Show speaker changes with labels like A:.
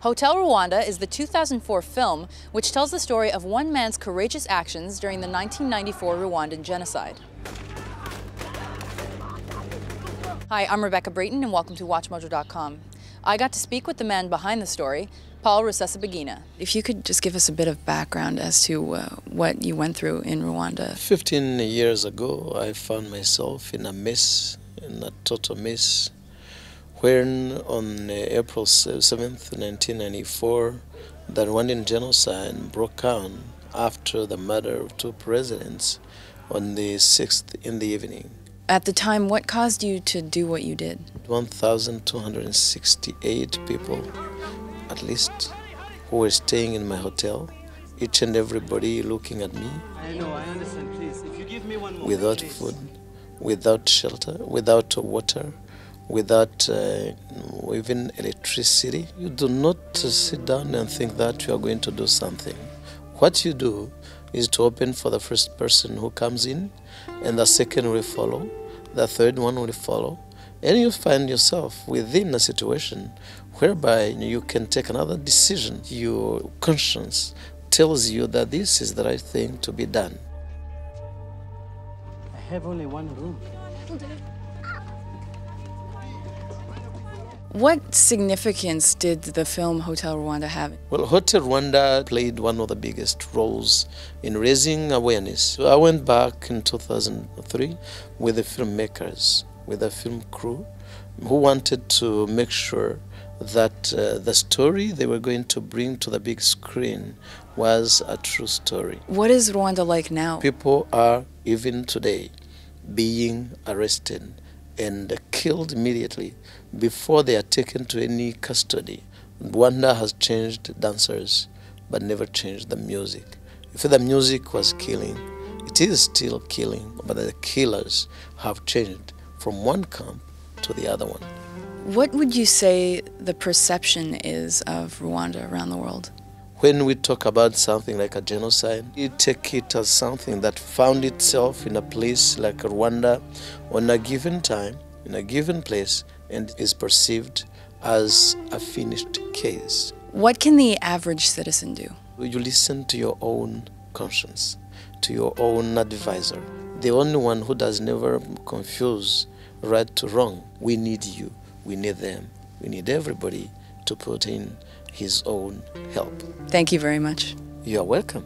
A: Hotel Rwanda is the 2004 film which tells the story of one man's courageous actions during the 1994 Rwandan genocide. Hi, I'm Rebecca Brayton and welcome to WatchMojo.com. I got to speak with the man behind the story, Paul Rusesabagina. If you could just give us a bit of background as to uh, what you went through in Rwanda.
B: 15 years ago, I found myself in a mess, in a total mess, when on uh, April 7th, uh, 1994, the Rwandan genocide broke out after the murder of two presidents on the 6th in the evening.
A: At the time, what caused you to do what you did?
B: 1,268 people, at least, who were staying in my hotel, each and everybody looking at me.
C: I know, I understand, please. If you give me one more.
B: Without
C: please.
B: food, without shelter, without water, without uh, even electricity. You do not sit down and think that you are going to do something. What you do is to open for the first person who comes in, and the second will follow, the third one will follow, and you find yourself within a situation whereby you can take another decision. Your conscience tells you that this is the right thing to be done.
C: I have only one room.
A: What significance did the film Hotel Rwanda have?
B: Well, Hotel Rwanda played one of the biggest roles in raising awareness. So I went back in 2003 with the filmmakers, with the film crew, who wanted to make sure that uh, the story they were going to bring to the big screen was a true story.
A: What is Rwanda like now?
B: People are, even today, being arrested and killed immediately before they are taken to any custody. Rwanda has changed dancers, but never changed the music. If the music was killing, it is still killing, but the killers have changed from one camp to the other one.
A: What would you say the perception is of Rwanda around the world?
B: When we talk about something like a genocide, we take it as something that found itself in a place like Rwanda on a given time, in a given place, and is perceived as a finished case.
A: What can the average citizen do?
B: You listen to your own conscience, to your own advisor, the only one who does never confuse right to wrong. We need you, we need them, we need everybody to put in his own help.
A: Thank you very much.
B: You are welcome.